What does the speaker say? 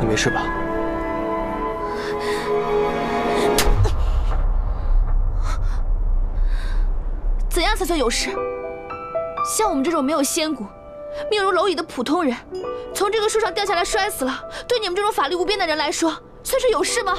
你没事吧？怎样才算有事？像我们这种没有仙骨、命如蝼蚁的普通人，从这个树上掉下来摔死了，对你们这种法力无边的人来说，算是有事吗？